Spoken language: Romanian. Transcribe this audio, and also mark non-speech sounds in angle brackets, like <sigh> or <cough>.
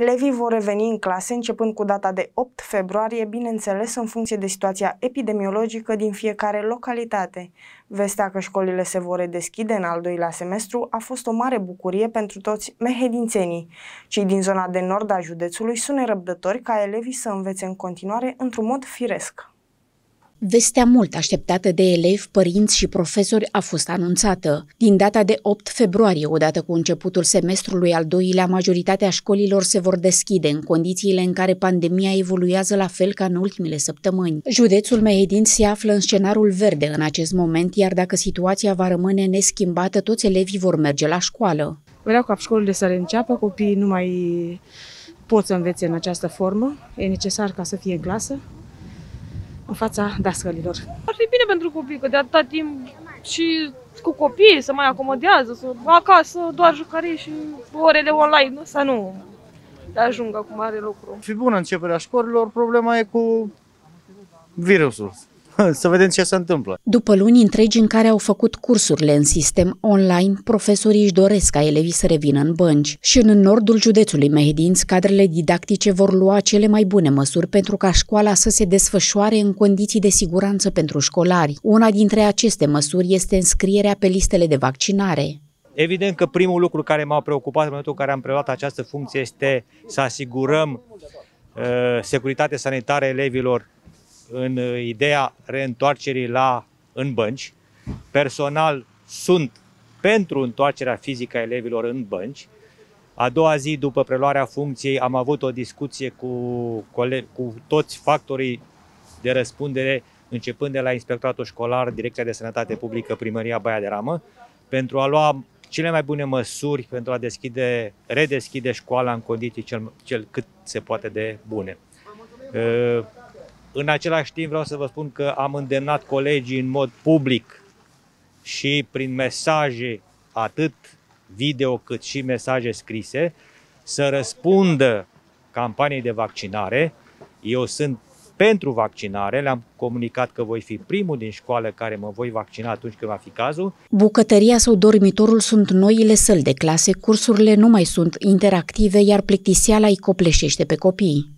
Elevii vor reveni în clase începând cu data de 8 februarie, bineînțeles în funcție de situația epidemiologică din fiecare localitate. Vestea că școlile se vor redeschide în al doilea semestru a fost o mare bucurie pentru toți mehedințenii. Cei din zona de nord a județului sunt nerăbdători ca elevii să învețe în continuare într-un mod firesc. Vestea mult așteptată de elevi, părinți și profesori a fost anunțată. Din data de 8 februarie, odată cu începutul semestrului al doilea, majoritatea școlilor se vor deschide în condițiile în care pandemia evoluează la fel ca în ultimele săptămâni. Județul Mehedin se află în scenarul verde în acest moment, iar dacă situația va rămâne neschimbată, toți elevii vor merge la școală. Vreau ca școlile să reînceapă, copiii nu mai pot să învețe în această formă, e necesar ca să fie în clasă în fața dascălilor. Ar fi bine pentru copii, că de atâta timp și cu copii să mai acomodează, să acasă doar jucării și orele online, să nu ajungă cu mare lucru. Fi bună începerea școlilor, problema e cu virusul. <laughs> să vedem ce se întâmplă. După luni întregi în care au făcut cursurile în sistem online, profesorii își doresc ca elevii să revină în bănci. Și în nordul județului Mehedinți, cadrele didactice vor lua cele mai bune măsuri pentru ca școala să se desfășoare în condiții de siguranță pentru școlari. Una dintre aceste măsuri este înscrierea pe listele de vaccinare. Evident că primul lucru care m-a preocupat în momentul în care am preluat această funcție este să asigurăm uh, securitatea sanitară elevilor în ideea reîntoarcerii la, în bănci. Personal sunt pentru întoarcerea fizică a elevilor în bănci. A doua zi după preluarea funcției am avut o discuție cu, cu toți factorii de răspundere, începând de la Inspectoratul Școlar, Direcția de Sănătate Publică, Primăria Baia de Ramă, pentru a lua cele mai bune măsuri pentru a deschide, redeschide școala în condiții cel, cel cât se poate de bune. În același timp vreau să vă spun că am îndemnat colegii în mod public și prin mesaje atât video cât și mesaje scrise să răspundă campaniei de vaccinare. Eu sunt pentru vaccinare, le-am comunicat că voi fi primul din școală care mă voi vaccina atunci când va fi cazul. Bucătăria sau dormitorul sunt noile săli de clase, cursurile nu mai sunt interactive, iar plictiseala îi copleșește pe copii.